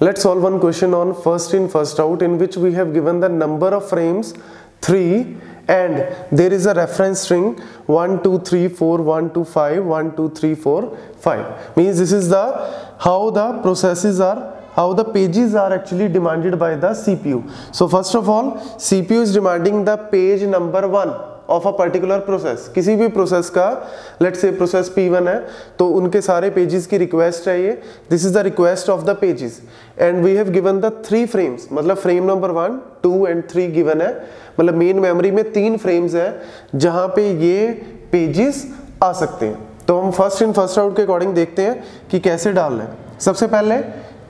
Let's solve one question on first in first out in which we have given the number of frames 3 and there is a reference string 1 2 3 4 1 2 5 1 2 3 4 5 means this is the how the processes are how the pages are actually demanded by the CPU. So first of all CPU is demanding the page number 1 of a particular process किसी भी process का late से process P1 है तो उनके सारे pages की request चाहिए this is the request of the pages and we have given the three frames मतलब frame number one two and three given है। मतलब मेन मेमोरी में तीन फ्रेम्स है, जहाँ पे ये पेजेस आ सकते हैं। तो हम फ़र्स्ट इन फ़र्स्ट आउट के अकॉर्डिंग देखते हैं कि कैसे डालना है। सबसे पहले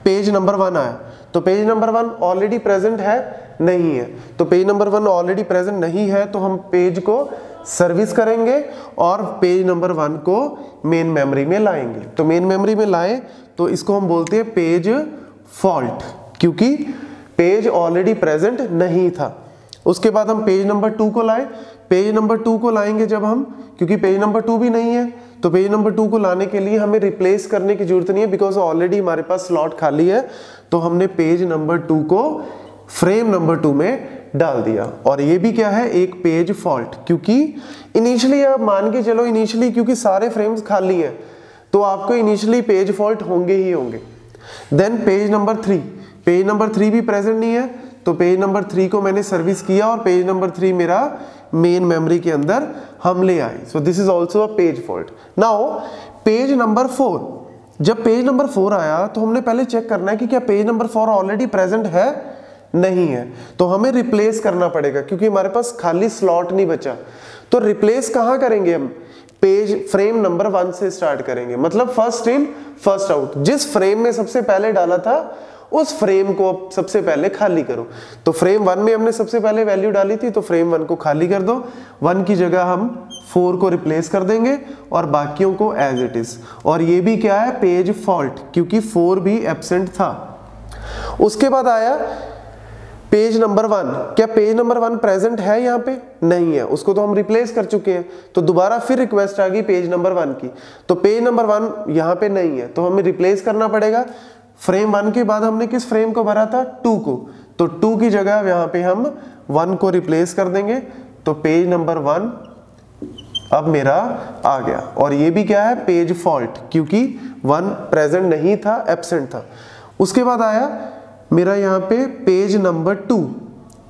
पेज नंबर वन आया। तो page number one already present है नहीं है। तो page number one already present नहीं है तो हम पेज को सर्विस करेंगे और पेज नंबर वन को मेन मेमोरी में लाएँगे। तो मेन मेमोरी में लाए तो इसको हम बोलते हैं पेज फॉल्ट क्योंकि पेज ऑलरेडी प्रेजेंट नहीं था। उसके बाद हम पेज नंबर टू को लाए। पेज नंबर टू को लाएँगे जब हम, क्योंकि पेज नंबर टू भी नहीं है तो पेज नंबर टू को लाने के लिए हमें रिप्लेस करने की ज़रूरत नहीं है बिकॉज़ ऑलरेडी हमारे पास स्लॉट खाली है तो हमने पेज नंबर टू को फ्रेम नंबर टू में डाल दिया। और ये भी क्या है? एक पेज फॉल्ट। क्योंकि इनिशियली आप मान के चलो इनिशियली क्योंकि सारे फ्रेम्स खाली हैं तो आपको इनिशियली पेज फॉल्ट होंगे ही होंगे। Then page number three page number three भी प्रेजेंट नहीं है तो पेज नंबर थ्री को मैंने सर्विस किया और पेज नंबर थ्री मेरा मेन मेमोरी के अंदर हम ले आए। So this is also a page fault now page number four जब पेज नंबर फोर आया तो हमने पहले चेक करना है कि क्या page number four already present है? नहीं है। तो हमें रिप्लेस करना पड़ेगा, क्योंकि हमारे पास खाली स्लॉट नहीं बचा। तो रिप्लेस कहाँ करेंगे हम? पेज फ्रेम नंबर वन से स्टार्ट करेंगे। मतलब फ़र्स्ट इन फ़र्स्ट आउट जिस फ्रेम में सबसे पहले डाला था, उस फ्रेम को सबसे पहले खाली करो। तो फ्रेम वन में हमने सबसे पहले वैल्यू डाली थी तो फ्रेम वन को खाली कर दो। वन की जगह हम फोर को रिप्लेस कर देंगे, और बाकियों को एज इट इज़ और ये भी क्या है? पेज फॉल्ट क्योंकि फोर भी एबसेंट था। उसके बाद आया पेज नंबर वन क्या पेज नंबर वन प्रेजेंट है यहाँ पे? नहीं है. उसको तो हम रिप्लेस कर चुके हैं. तो दोबारा फिर रिक्वेस्ट आ गई पेज नंबर वन की. तो पेज नंबर वन यहाँ पे नहीं है. तो हमें रिप्लेस करना पड़ेगा. फ्रेम वन के बाद हमने किस फ्रेम को भरा था? टू को. तो टू की जगह यहाँ पे हम वन को रिप्लेस कर देंगे. तो पेज नंबर वन अब मेरा आ गया. और ये भी क्या है? पेज फॉल्ट क्योंकि वन प्रेजेंट नहीं था एबसेंट था. उसके बाद आया मेरा यहाँ पे page number two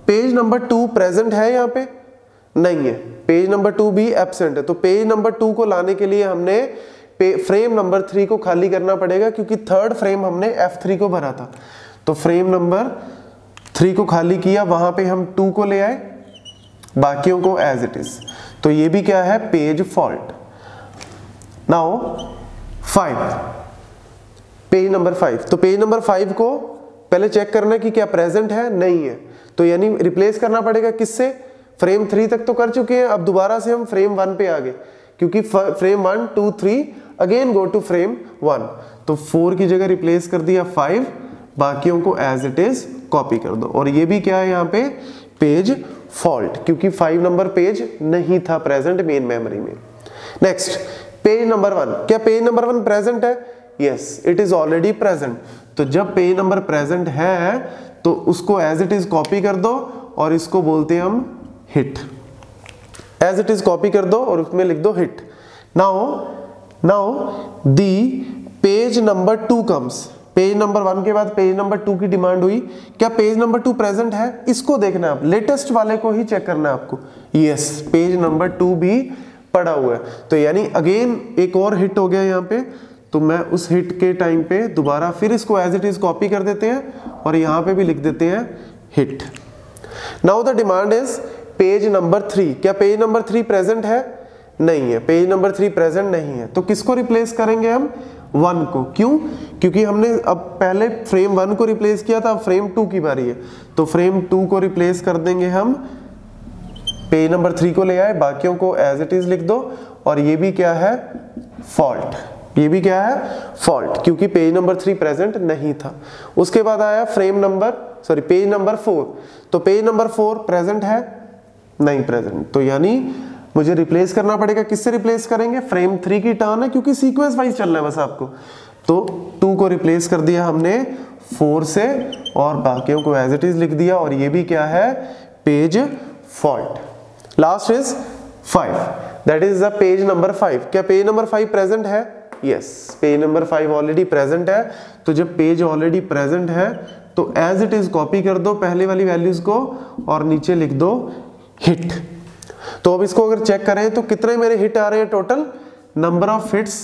page number two present है यहाँ पे? नहीं है। पेज नंबर टू भी एबसेंट है। तो पेज नंबर टू को लाने के लिए हमने फ्रेम नंबर थ्री को खाली करना पड़ेगा क्योंकि थर्ड फ्रेम हमने एफ़ थ्री को भरा था। तो फ्रेम नंबर थ्री को खाली किया, वहाँ पे हम टू को ले आए। बाकियों को एज इट इज़ तो ये भी क्या है? Page fault now five page number five तो पेज नंबर फाइव को पहले चेक करना कि क्या प्रेजेंट है? नहीं है। तो यानी रिप्लेस करना पड़ेगा किससे? फ्रेम थ्री तक तो कर चुके हैं, अब दोबारा से हम फ्रेम वन पे आ गए। क्योंकि frame one two three again go to frame one तो फोर की जगह रिप्लेस कर दिया फाइव बाकियों को एज इट इज़ कॉपी कर दो। और ये भी क्या है यहाँ पे? पेज फॉल्ट क्योंकि फाइव नंबर पेज नहीं था प्रेजेंट मेन मेमोरी में। नेक्स्ट पेज नंबर वन क्या पेज नंबर वन प्रेजेंट है? Yes it is already present तो जब पेज नंबर प्रेजेंट है तो उसको एज इट इज़ कॉपी कर दो और इसको बोलते हैं हम hit as it is copy कर दो और उसमें लिख दो hit now now the page number two comes page number one के बाद पेज नंबर टू की डिमांड हुई. क्या पेज नंबर टू प्रेजेंट है? इसको देखना है आप. लेटेस्ट वाले को ही चेक करना है आपको. यस पेज नंबर टू भी पड़ा हुआ है. तो यानी अगेन एक और हिट हो गया यहाँ पे. तो मैं उस हिट के टाइम पे दोबारा फिर इसको एज इट इज़ कॉपी कर देते हैं और यहाँ पे भी लिख देते हैं hit now the demand is page number three क्या पेज नंबर थ्री प्रेजेंट है? नहीं है. पेज नंबर थ्री प्रेजेंट नहीं है. तो किसको रिप्लेस करेंगे हम? वन को. क्यों? क्योंकि हमने अब पहले फ्रेम वन को रिप्लेस किया था, अब फ्रेम टू की बारी है. तो फ्रेम टू को रिप्लेस कर देंगे हम. पेज नंबर थ्री को ले आए, बाकियों को एज इट इज़ लिख दो. और ये भी क्या है? फॉल्ट ये भी क्या है? फॉल्ट क्योंकि पेज नंबर थ्री प्रेजेंट नहीं था। उसके बाद आया frame number sorry page number four तो पेज नंबर फोर प्रेजेंट है? नहीं प्रेजेंट तो यानी मुझे रिप्लेस करना पड़ेगा। किससे रिप्लेस करेंगे? फ्रेम थ्री की टर्न है, क्योंकि सीक्वेंस वाइज चलना है बस आपको। तो टू को रिप्लेस कर दिया हमने फोर से, और बाकियों को एज इट इज़ लिख दिया, और ये भी क्या है? Page fault last is five that is the page number five क्या पेज नंबर फाइव प्रेजेंट है? Yes page number five already present है। तो जब पेज ऑलरेडी प्रेजेंट है तो एज इट इज़ कॉपी कर दो पहले वाली वैल्यूज़ को और नीचे लिख दो हिट तो अब इसको अगर चेक करें तो कितने मेरे हिट आ रहे हैं total number of hits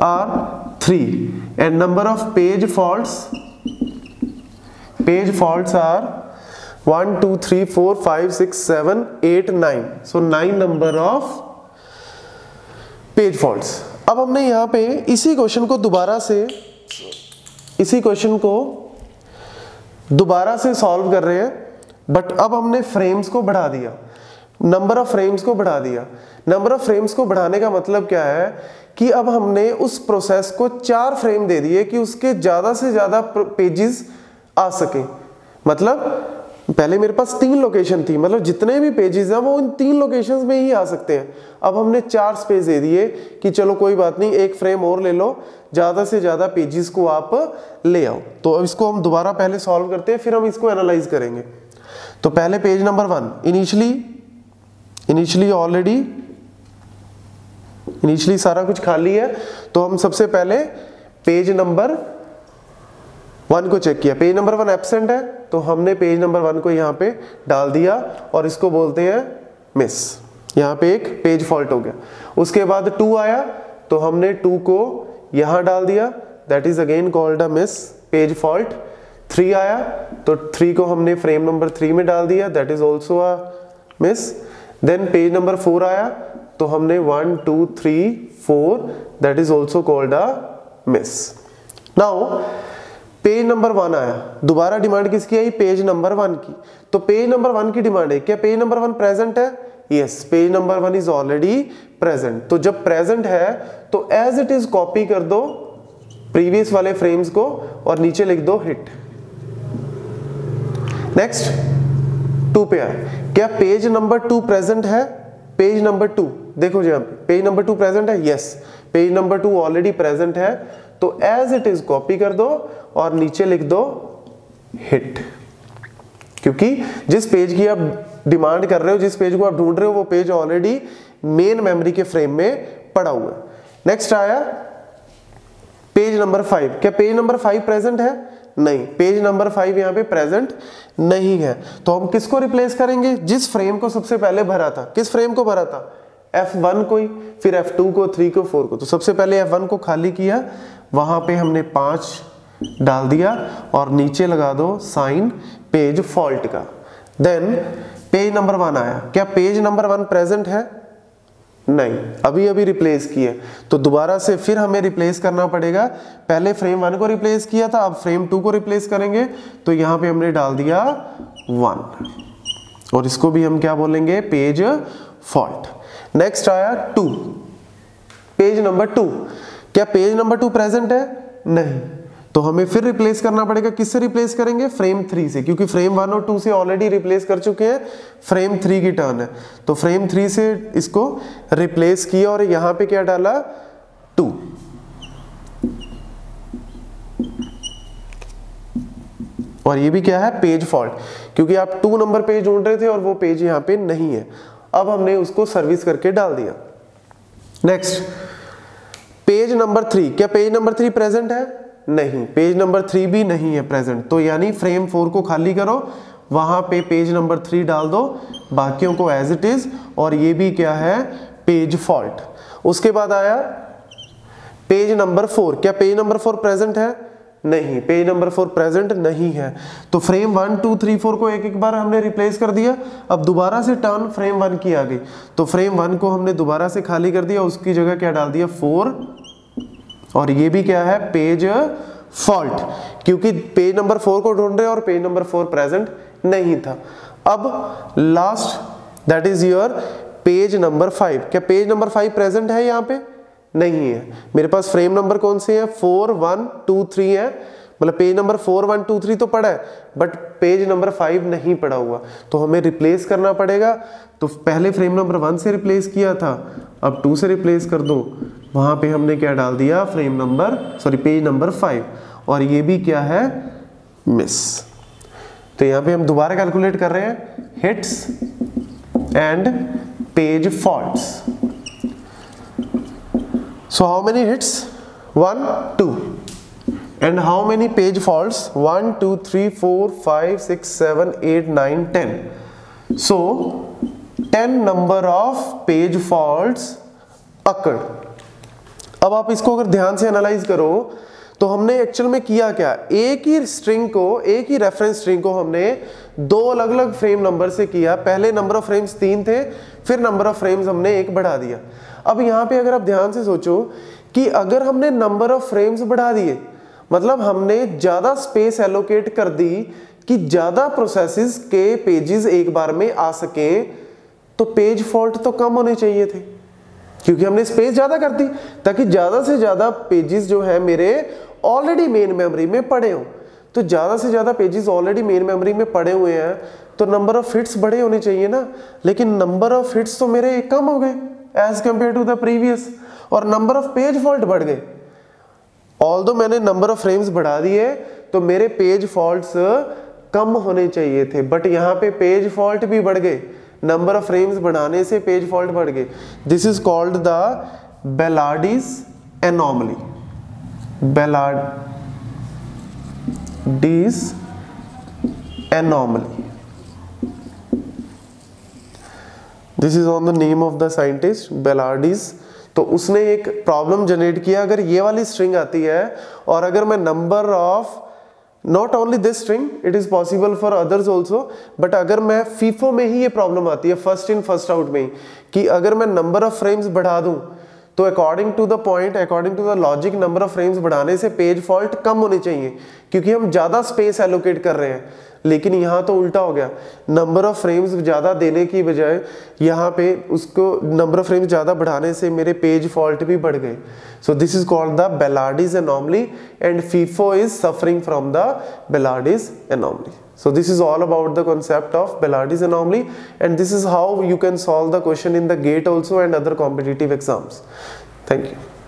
are three and number of page faults page faults are one two three four five six seven eight nine so nine number of page faults अब हमने यहाँ पे इसी क्वेश्चन को दोबारा से, इसी क्वेश्चन को दोबारा से सॉल्व कर रहे हैं बट अब हमने फ्रेम्स को बढ़ा दिया। नंबर ऑफ़ फ्रेम्स को बढ़ा दिया। नंबर ऑफ़ फ्रेम्स को बढ़ाने का मतलब क्या है कि अब हमने उस प्रोसेस को चार फ्रेम दे दिए कि उसके ज़्यादा से ज़्यादा पेजेस आ सके। मतलब पहले मेरे पास तीन लोकेशन थी। मतलब जितने भी पेजेस हैं, वो इन तीन लोकेशंस में ही आ सकते हैं। अब हमने चार स्पेस दे दिए कि चलो कोई बात नहीं, एक फ्रेम और ले लो। ज़्यादा से ज़्यादा पेजेस को आप ले आओ। तो अब इसको हम दोबारा पहले सॉल्व करते हैं, फिर हम इसको एनालाइज करेंगे। तो पहले page number one initially initially already initially सारा कुछ खाली है। तो हम सबसे पहले पेज नंबर वन को चेक किया। पेज नंबर वन एबसेंट है तो हमने पेज नंबर वन को यहाँ पे डाल दिया और इसको बोलते हैं मिस यहाँ पे एक पेज फॉल्ट हो गया। उसके बाद टू आया तो हमने टू को यहाँ डाल दिया। That is again called a miss page fault three आया तो थ्री को हमने फ्रेम नंबर थ्री में डाल दिया। That is also a miss then page number four आया तो हमने one two three four that is also called a miss now page number one आया। दोबारा डिमांड किसकी आई? पेज नंबर वन की। तो पेज नंबर वन की डिमांड है। क्या पेज नंबर वन प्रेजेंट है? Yes page number one is already present तो जब प्रेजेंट है तो एज इट इज़ कॉपी कर दो प्रीवियस वाले फ्रेम्स को और नीचे लिख दो हिट नेक्स्ट टू पे आए क्या पेज नंबर टू प्रेजेंट है? पेज नंबर टू देखो जी पेज नंबर टू प्रेजेंट है? Yes page number two already present है। तो एज इट इज़ कॉपी कर दो और नीचे लिख दो हिट क्योंकि जिस पेज की आप डिमांड कर रहे हो, जिस पेज को आप ढूंढ रहे हो, वो पेज ऑलरेडी मेन मेमोरी के फ्रेम में पड़ा हुआ है। नेक्स्ट आया पेज नंबर फाइव क्या पेज नंबर फाइव प्रेजेंट है? नहीं पेज नंबर फाइव यहाँ पे प्रेजेंट नहीं है। तो हम किसको रिप्लेस करेंगे? जिस फ्रेम को सबसे पहले भरा था। किस फ्रेम को भरा था? F1 को ही, फिर F2 को 3 को 4 को। तो सबसे पहले F1 को खाली किया वहाँ पे हमने पाँच डाल दिया और नीचे लगा दो साइन पेज फॉल्ट का। देन पेज नंबर वन आया। क्या पेज नंबर वन प्रेजेंट है? नहीं। अभी अभी रिप्लेस किए। तो दोबारा से फिर हमें रिप्लेस करना पड़ेगा। पहले फ्रेम वन को रिप्लेस किया था, अब फ्रेम टू को रिप्लेस करेंगे। तो यहाँ पे हमने डाल दिया वन और इसको भी हम क्या बोलेंगे? पेज फॉल्ट नेक्स्ट आया टू पेज नंबर टू क्या पेज नंबर टू प्रेजेंट है? नहीं. तो हमें फिर रिप्लेस करना पड़ेगा. किससे रिप्लेस करेंगे? फ्रेम थ्री से. क्योंकि फ्रेम वन और टू से ऑलरेडी रिप्लेस कर चुके हैं. फ्रेम थ्री की टर्न है. तो फ्रेम थ्री से इसको रिप्लेस किया और यहाँ पे क्या डाला? टू और ये भी क्या है? पेज फॉल्ट क्योंकि आप टू नंबर पेज ढूंढ रहे थे और वो पेज यहाँ पे नहीं है. अब हमने उसको सर्विस करके डाल दिया. नेक्स्ट पेज नंबर थ्री, क्या पेज नंबर थ्री प्रेजेंट है? नहीं, पेज नंबर थ्री भी नहीं है प्रेजेंट तो यानी फ्रेम फोर को खाली करो, वहाँ पे पेज नंबर थ्री डाल दो, बाकियों को एज इट इज़ और ये भी क्या है? पेज फॉल्ट उसके बाद आया, पेज नंबर फोर क्या पेज नंबर फोर प्रेजेंट है? नहीं पेज नंबर फोर प्रेजेंट नहीं है। तो frame one two three four को एक एक बार हमने रिप्लेस कर दिया। अब दोबारा से टर्न फ्रेम वन की आ गई तो फ्रेम वन को हमने दोबारा से खाली कर दिया। उसकी जगह क्या डाल दिया? फोर और ये भी क्या है? पेज फॉल्ट क्योंकि पेज नंबर फोर को ढूंढ रहे और पेज नंबर फोर प्रेजेंट नहीं था। अब last that is your page number five क्या पेज नंबर फाइव प्रेजेंट है यहाँ पे? नहीं है। मेरे पास फ्रेम नंबर कौन से हैं? फोर वन टू थ्री है। मतलब page number four one two three तो पड़ा है बट पेज नंबर फाइव नहीं पड़ा हुआ। तो हमें रिप्लेस करना पड़ेगा। तो पहले फ्रेम नंबर वन से रिप्लेस किया था, अब टू से रिप्लेस कर दो। वहाँ पे हमने क्या डाल दिया? Frame number sorry page number five और ये भी क्या है? मिस तो यहाँ पे हम दोबारा कैलकुलेट कर रहे हैं। Hits and page faults so how many hits one two and how many page faults one two three four five six seven eight nine ten so ten number of page faults अकड़ अब आप इसको अगर ध्यान से analyse करो तो हमने एक्चुअल में किया क्या? एक ही स्ट्रिंग को, एक ही रेफरेंस स्ट्रिंग को हमने दो अलग अलग फ्रेम नंबर से किया। पहले नंबर ऑफ़ फ्रेम्स तीन थे, फिर नंबर ऑफ़ फ्रेम्स हमने एक बढ़ा दिया। अब यहाँ पे अगर आप ध्यान से सोचो कि अगर हमने नंबर ऑफ़ फ्रेम्स बढ़ा दिए मतलब हमने ज़्यादा स्पेस एलोकेट कर दी कि ज़्यादा प्रोसेसेस के पेजेस एक बार में आ सकें तो पेज फॉल्ट तो कम होने चाहिए थे। क्योंकि हमने स्पेस ज़्यादा कर दी, ताकि ज़्यादा से ज़्यादा पेजेस जो है मेरे ऑलरेडी मेन मेमोरी में पड़े हो। तो ज़्यादा से ज़्यादा पेजेस ऑलरेडी मेन मेमोरी में पड़े हुए हैं तो नंबर ऑफ़ हिट्स बड़े होने चाहिए ना। लेकिन नंबर ऑफ़ हिट्स तो मेरे कम हो गए। As compare to the previous और नंबर ऑफ़ पेज फॉल्ट बढ़ गए। ऑल दो मैंने नंबर ऑफ़ फ्रेम्स बढ़ा दिए तो मेरे पेज फॉल्ट्स कम होने चाहिए थे। बट यहाँ पे पेज फॉल्ट भी बढ़ गए। नंबर ऑफ़ फ्रेम्स बढ़ाने से पेज फॉल्ट बढ़ गए। This is called the Belady's anomaly Belady's anomaly this is on the name of the scientist Belady's तो उसने एक प्रॉब्लम जनरेट किया, अगर ये वाली स्ट्रिंग आती है, और अगर मैं number of not only this string it is possible for others also but अगर मैं फीफो में ही ये प्रॉब्लम आती है फ़र्स्ट इन फ़र्स्ट आउट में ही कि अगर मैं नंबर ऑफ़ फ्रेम्स बढ़ा दूँ तो according to the point according to the logic number of frames बढ़ाने से पेज फॉल्ट कम होने चाहिए, क्योंकि हम ज़्यादा स्पेस एलोकेट कर रहे हैं। लेकिन यहाँ तो उल्टा हो गया। नंबर ऑफ़ फ्रेम्स ज़्यादा देने की बजाय यहाँ पे उसको नंबर ऑफ़ फ्रेम्स ज़्यादा बढ़ाने से मेरे पेज फॉल्ट भी बढ़ गए। So this is called the Belady's anomaly and FIFO is suffering from the Belady's anomaly So this is all about the concept of Bellardi's anomaly and this is how you can solve the question in the gate also and other competitive exams. Thank you.